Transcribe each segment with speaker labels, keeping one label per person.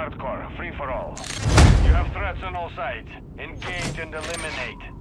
Speaker 1: hardcore, free for all. You have threats on all sides. Engage and eliminate.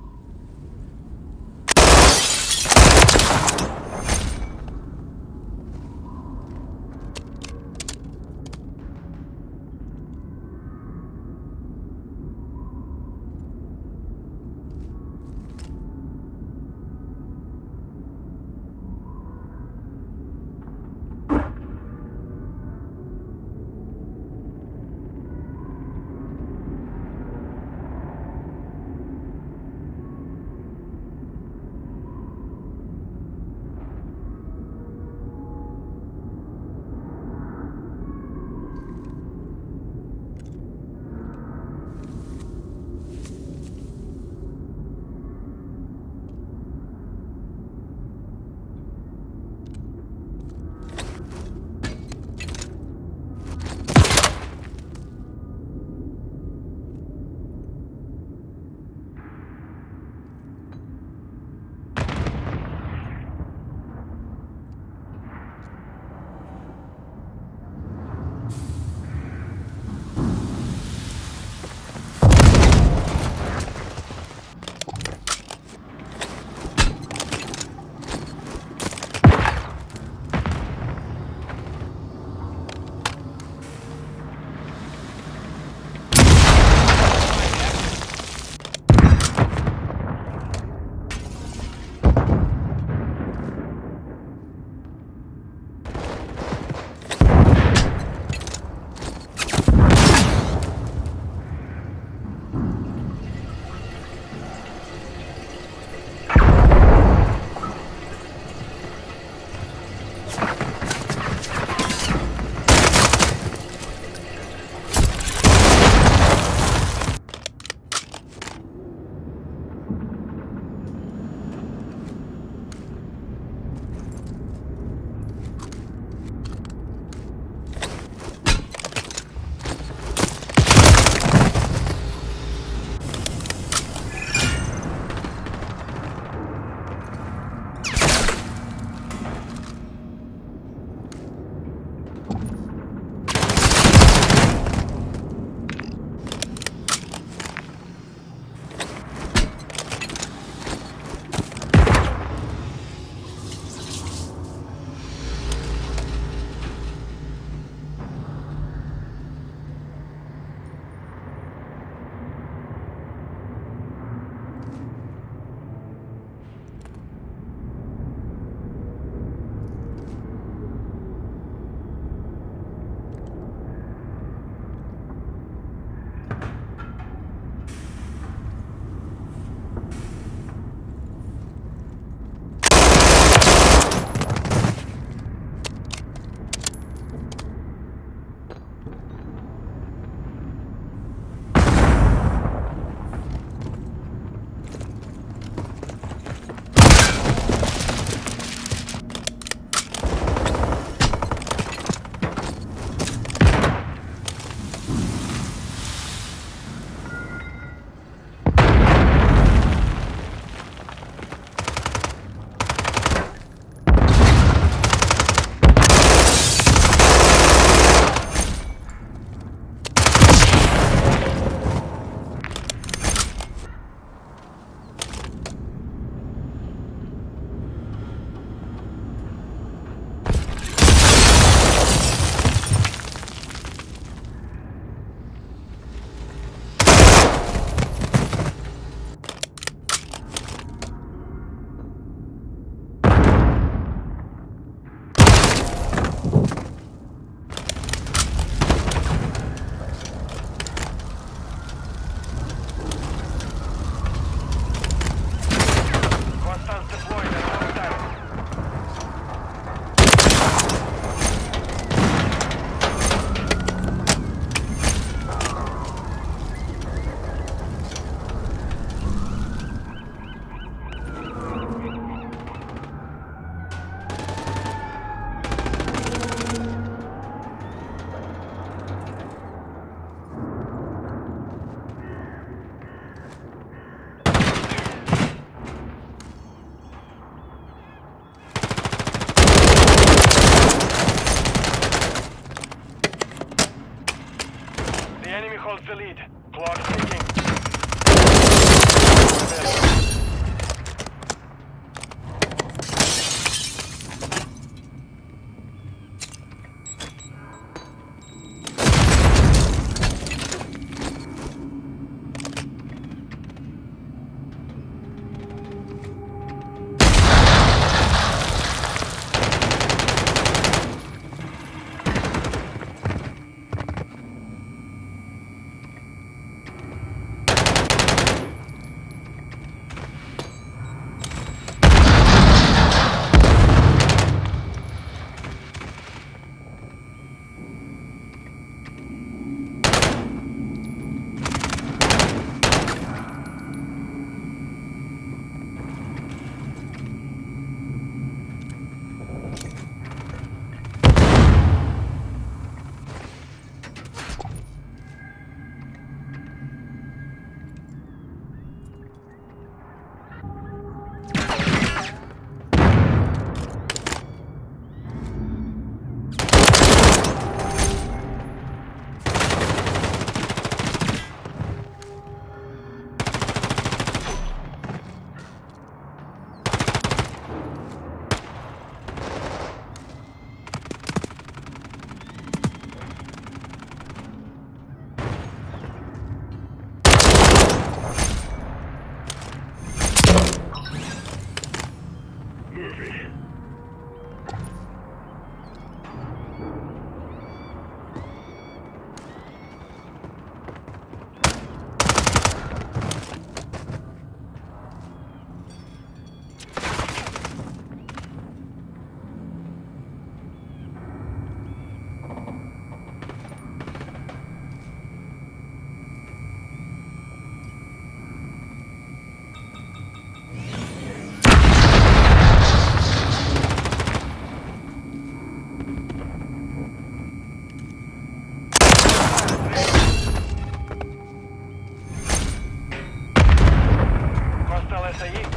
Speaker 1: Holds allí.